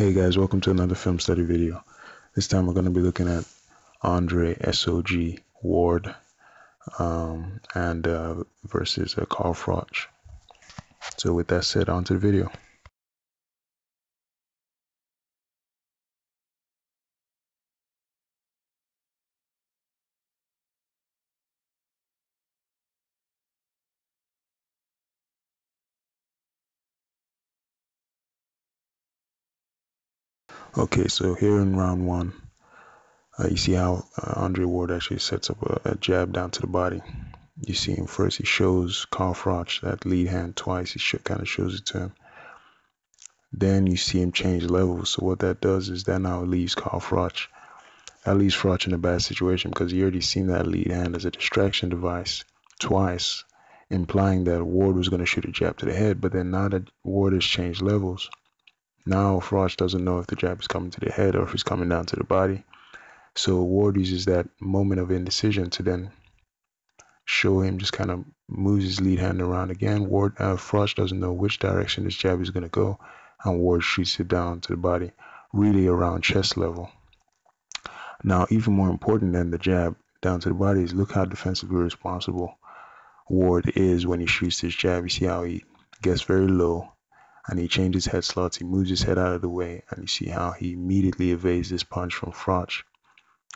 Hey guys, welcome to another film study video. This time we're going to be looking at Andre SOG Ward um, and uh, versus uh, Carl Froch. So with that said, on to the video. Okay, so here in round one, uh, you see how uh, Andre Ward actually sets up a, a, jab down to the body. You see him first, he shows Carl Froch that lead hand twice. He kind of shows it to him. Then you see him change levels. So what that does is that now leaves Carl Froch. That leaves Froch in a bad situation because he already seen that lead hand as a distraction device twice, implying that Ward was going to shoot a jab to the head. But then now that Ward has changed levels, now Froch doesn't know if the jab is coming to the head or if it's coming down to the body. So Ward uses that moment of indecision to then show him, just kind of moves his lead hand around again. Ward uh, Froch doesn't know which direction this jab is going to go, and Ward shoots it down to the body, really around chest level. Now, even more important than the jab down to the body is look how defensively responsible Ward is when he shoots this jab. You see how he gets very low, and he changes head slots. He moves his head out of the way, and you see how he immediately evades this punch from Froch.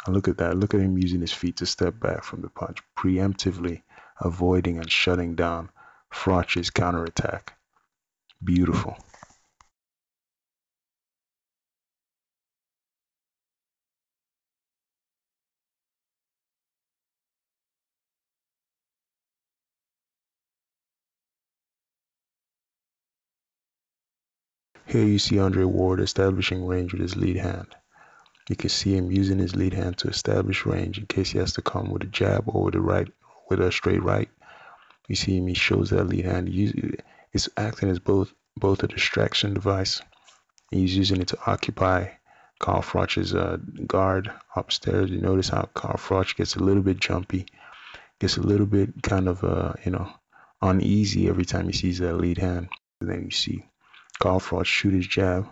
And look at that. Look at him using his feet to step back from the punch, preemptively avoiding and shutting down Froch's counterattack. Beautiful. Here you see Andre Ward establishing range with his lead hand. You can see him using his lead hand to establish range in case he has to come with a jab or with a right, with a straight right. You see him, he shows that lead hand. It's acting as both both a distraction device. He's using it to occupy Carl Froch's uh, guard upstairs. You notice how Carl Froch gets a little bit jumpy, gets a little bit kind of, uh, you know, uneasy every time he sees that lead hand. And then you see Carl Froch shoot his jab.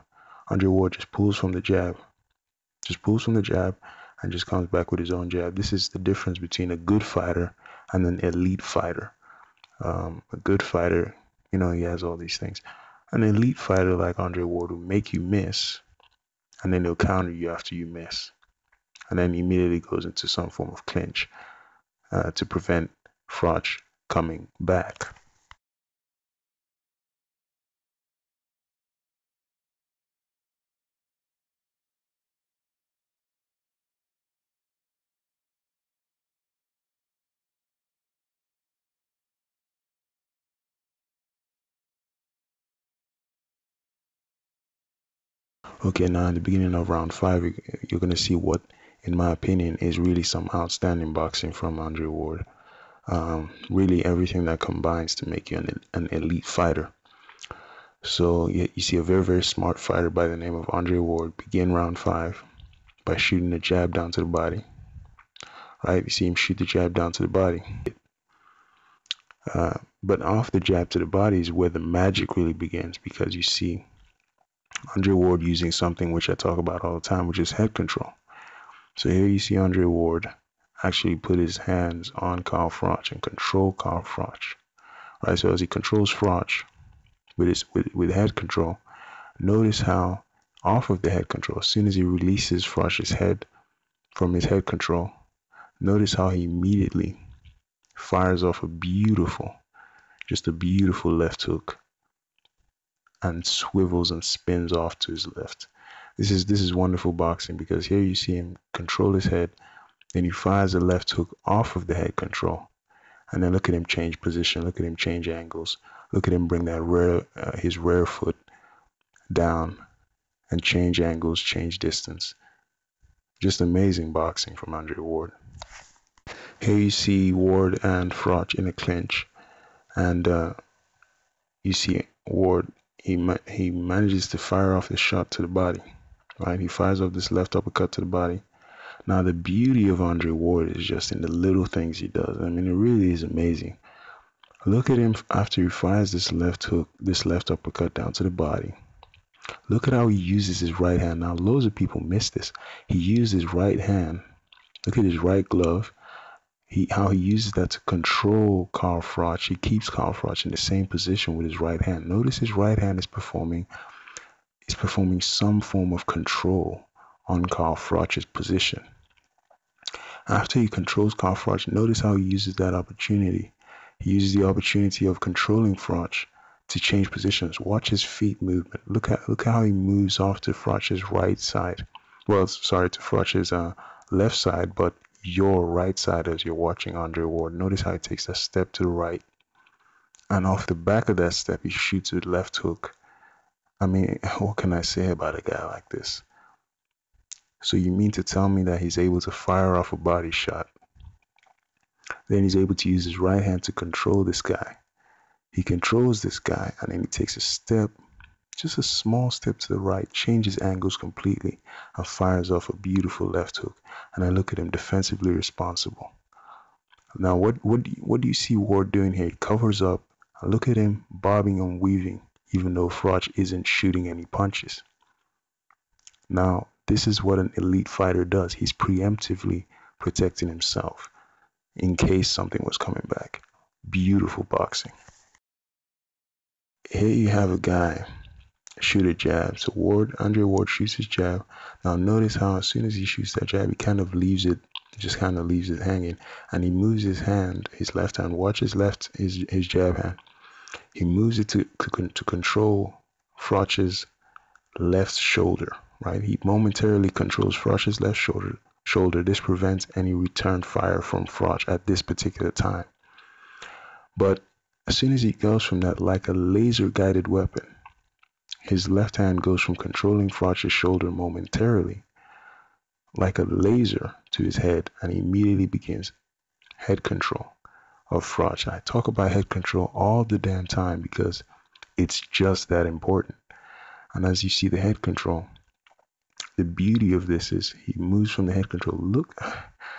Andre Ward just pulls from the jab, just pulls from the jab and just comes back with his own jab. This is the difference between a good fighter and an elite fighter. Um, a good fighter, you know, he has all these things. An elite fighter like Andre Ward will make you miss, and then he'll counter you after you miss, and then immediately goes into some form of clinch uh, to prevent Froch coming back. Okay, now in the beginning of round five, you're going to see what, in my opinion, is really some outstanding boxing from Andre Ward. Um, really, everything that combines to make you an, an elite fighter. So you, you see a very, very smart fighter by the name of Andre Ward begin round five by shooting a jab down to the body. Right? You see him shoot the jab down to the body. Uh, but off the jab to the body is where the magic really begins because you see Andre Ward using something which I talk about all the time, which is head control. So here you see Andre Ward actually put his hands on Carl Froch and control Carl Froch. Right, so as he controls Froch with his with, with head control, notice how off of the head control, as soon as he releases Froch's head from his head control, notice how he immediately fires off a beautiful, just a beautiful left hook and swivels and spins off to his left. This is this is wonderful boxing because here you see him control his head, then he fires a left hook off of the head control, and then look at him change position, look at him change angles, look at him bring that rear uh, his rear foot down and change angles, change distance. Just amazing boxing from Andre Ward. Here you see Ward and Froch in a clinch, and uh, you see Ward he he manages to fire off his shot to the body. Right, he fires off this left uppercut to the body. Now the beauty of Andre Ward is just in the little things he does. I mean, it really is amazing. Look at him after he fires this left hook, this left uppercut down to the body. Look at how he uses his right hand. Now, loads of people miss this. He used his right hand. Look at his right glove. He how he uses that to control Carl Froch. He keeps Carl Froch in the same position with his right hand. Notice his right hand is performing is performing some form of control on Carl Froch's position. After he controls Carl Froch, notice how he uses that opportunity. He uses the opportunity of controlling Froch to change positions. Watch his feet movement. Look at look at how he moves off to Froch's right side. Well, sorry, to Froch's uh, left side, but your right side as you're watching Andre Ward. Notice how he takes a step to the right. And off the back of that step, he shoots a left hook. I mean, what can I say about a guy like this? So you mean to tell me that he's able to fire off a body shot? Then he's able to use his right hand to control this guy. He controls this guy and then he takes a step, just a small step to the right, changes angles completely, and fires off a beautiful left hook. And I look at him defensively responsible. Now, what what do you, what do you see Ward doing here? He covers up. I look at him bobbing and weaving, even though Froch isn't shooting any punches. Now, this is what an elite fighter does. He's preemptively protecting himself in case something was coming back. Beautiful boxing. Here you have a guy shoot a jab. So Ward, Andre Ward shoots his jab. Now notice how as soon as he shoots that jab, he kind of leaves it, just kind of leaves it hanging, and he moves his hand, his left hand. Watch his left, his his jab hand. He moves it to to, to control Froch's left shoulder right? He momentarily controls Froch's left shoulder. Shoulder. This prevents any return fire from Froch at this particular time. But as soon as he goes from that, like a laser guided weapon, his left hand goes from controlling Froch's shoulder momentarily, like a laser, to his head, and immediately begins head control of Froch. I talk about head control all the damn time because it's just that important. And as you see the head control, the beauty of this is he moves from the head control. Look,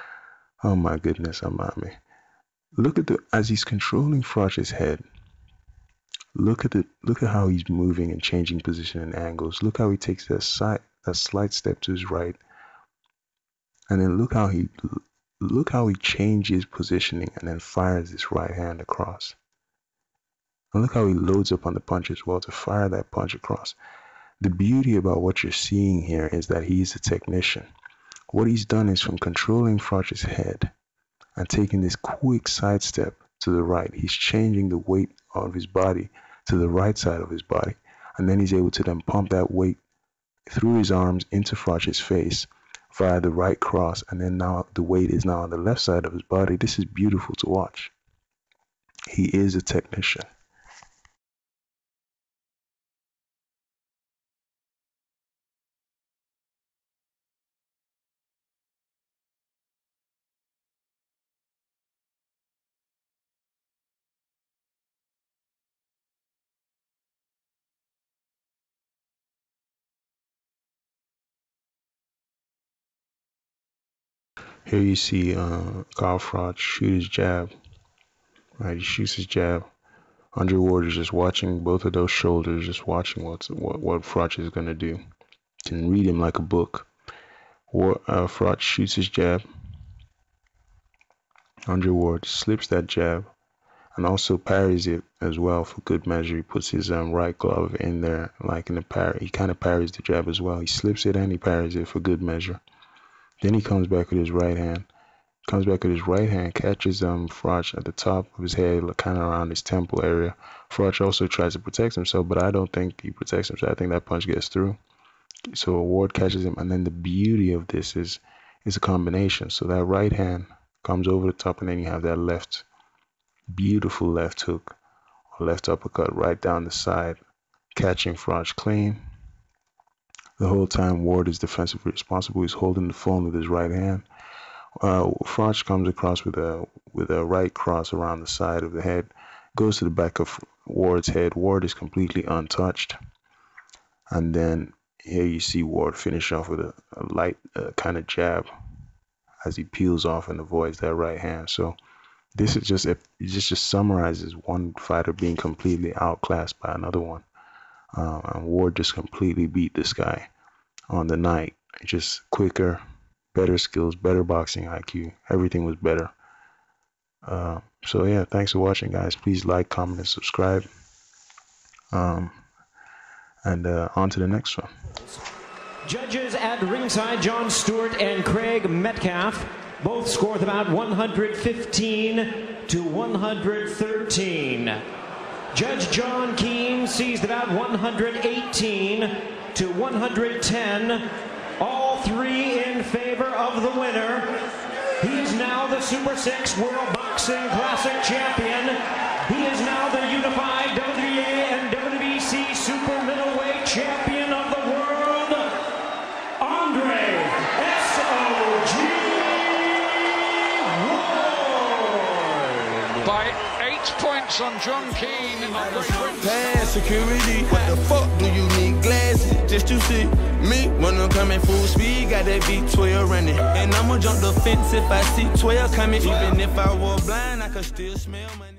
oh my goodness, oh I'm Amami. Look at the as he's controlling Froch's head. Look at the look at how he's moving and changing position and angles. Look how he takes that side that slight step to his right, and then look how he look how he changes positioning and then fires his right hand across. And look how he loads up on the punch as well to fire that punch across. The beauty about what you're seeing here is that he's a technician. What he's done is from controlling Froch's head and taking this quick sidestep to the right, he's changing the weight of his body to the right side of his body. And then he's able to then pump that weight through his arms into Froch's face via the right cross. And then now the weight is now on the left side of his body. This is beautiful to watch. He is a technician. Here you see uh, Carl Froch shoot his jab. Right, he shoots his jab. Andre Ward is just watching both of those shoulders, just watching what's, what what Froch is gonna do. Can read him like a book. War, uh, Froch shoots his jab. Andre Ward slips that jab and also parries it as well for good measure. He puts his um, right glove in there, like in the parry. He kind of parries the jab as well. He slips it and he parries it for good measure. Then he comes back with his right hand. Comes back with his right hand, catches um Froch at the top of his head, kind of around his temple area. Froch also tries to protect himself, but I don't think he protects himself. I think that punch gets through. So Ward catches him, and then the beauty of this is is a combination. So that right hand comes over the top, and then you have that left, beautiful left hook or left uppercut right down the side, catching Froch clean. The whole time, Ward is defensively responsible. He's holding the phone with his right hand. Uh, comes across with a with a right cross around the side of the head, goes to the back of Ward's head. Ward is completely untouched, and then here you see Ward finish off with a, a light uh, kind of jab as he peels off and avoids that right hand. So this is just just just summarizes one fighter being completely outclassed by another one. Um, and Ward just completely beat this guy on the night. Just quicker, better skills, better boxing IQ. Everything was better. Uh, so yeah, thanks for watching, guys. Please like, comment, and subscribe. Um, and uh, on to the next one. Judges at ringside, John Stewart and Craig Metcalfe both scored about 115 to 113. Judge John Keane sees about 118 to 110. All three in favor of the winner. He is now the Super 6 World Boxing Classic champion. He is now the unified eight points on John Keane Pass security. What the fuck do you need glasses just to see me when I'm coming full speed? Got that V12 running, and I'ma jump the fence if I see 12 coming. Even if I were blind, I could still smell money.